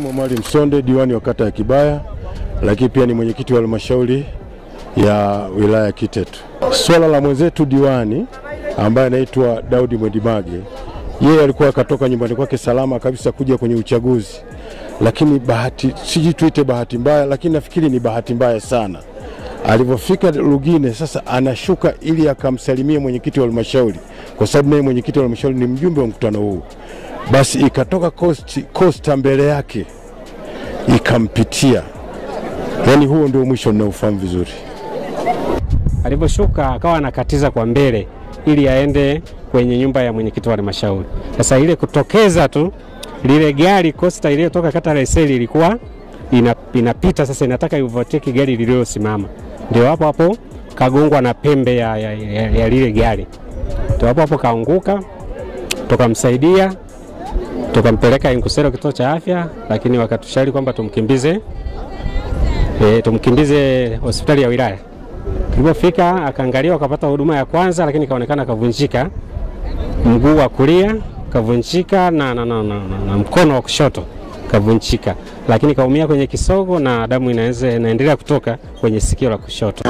Mwalimu Msonde, diwani wa kata ya Kibaya, lakini pia ni mwenyekiti wa halmashauri ya wilaya ya Kiteto. Swala la mwenzetu diwani ambaye anaitwa Daudi Mwedimage, yeye alikuwa akatoka nyumbani kwake salama kabisa kuja kwenye uchaguzi, lakini bahati, sijui tuite bahati mbaya, lakini nafikiri ni bahati mbaya sana alivyofika Lugine sasa anashuka ili akamsalimie mwenyekiti wa halmashauri, kwa sababu naye mwenyekiti wa halmashauri ni mjumbe wa mkutano huu. Basi ikatoka kosta mbele yake ikampitia. Yaani huo ndio mwisho ninaofahamu vizuri. Alivyoshuka akawa anakatiza kwa mbele ili aende kwenye nyumba ya mwenyekiti wa halmashauri. Sasa ile kutokeza tu lile gari kosta iliyotoka kata Leseli ilikuwa ina, inapita sasa, inataka ivotekee gari lililosimama, ndio hapo hapo kagongwa na pembe ya, ya, ya, ya lile gari, ndio hapo hapo kaanguka, tukamsaidia tukampeleka Inkusero kituo cha afya, lakini wakatushauri kwamba tumkimbize e, tumkimbize hospitali ya wilaya. Tulipofika akaangaliwa akapata huduma ya kwanza, lakini kaonekana kavunjika mguu wa kulia kavunjika na, na, na, na, na, na mkono wa kushoto kavunjika, lakini kaumia kwenye kisogo na damu inaendelea kutoka kwenye sikio la kushoto.